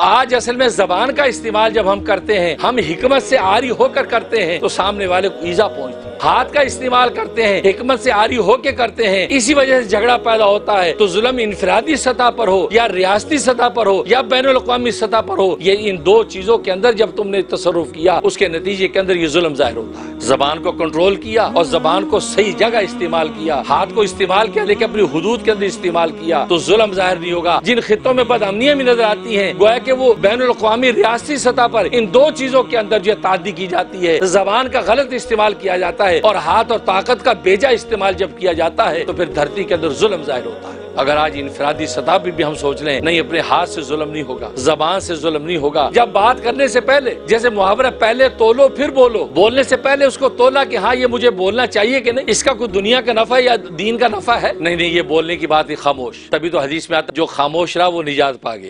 आज असल में जबान का इस्तेमाल जब हम करते हैं, हम हिकमत से आरी होकर करते हैं तो सामने वाले को ईजा पहुँचती है। हाथ का इस्तेमाल करते हैं, हिकमत से आरी होकर करते हैं। इसी वजह से झगड़ा पैदा होता है तो जुल्म इनफरादी सतह पर हो, या रियासती सतह पर हो, या बैन अवी सतह पर हो, ये इन दो चीज़ों के अंदर जब तुमने तसरुफ किया, उसके नतीजे के अंदर ये जुल्म ज़ाहिर होता है। जबान को कंट्रोल किया और जबान को सही जगह इस्तेमाल किया, हाथ को इस्तेमाल किया, लेकिन अपनी हदूद के अंदर इस्तेमाल किया तो जुल्म ज़ाहिर नहीं होगा। जिन खितों में बदअमनियाँ भी नज़र आती है, गोया कि वो बैन अवी रियासती सतह पर इन दो चीज़ों के अंदर जो तादी की जाती है। जबान का गलत इस्तेमाल किया जाता है और हाथ और ताकत का बेजा इस्तेमाल जब किया जाता है तो फिर धरती के अंदर जुल्म ज़ाहिर होता है। अगर आज इनफरादी सतह पर भी हम सोच लें, नहीं, अपने हाथ से जुल्म नहीं होगा, जबान से जुल्म नहीं होगा। जब बात करने से पहले, जैसे मुहावरा पहले तोलो, फिर बोलो। बोलने से पहले उसको तोला कि हाँ ये मुझे बोलना चाहिए कि नहीं? इसका कोई दुनिया का नफा या दीन का नफा है? नहीं नहीं, ये बोलने की बात ही खामोश। तभी तो हदीस में आता जो खामोश रहा, वो निजात पा गया।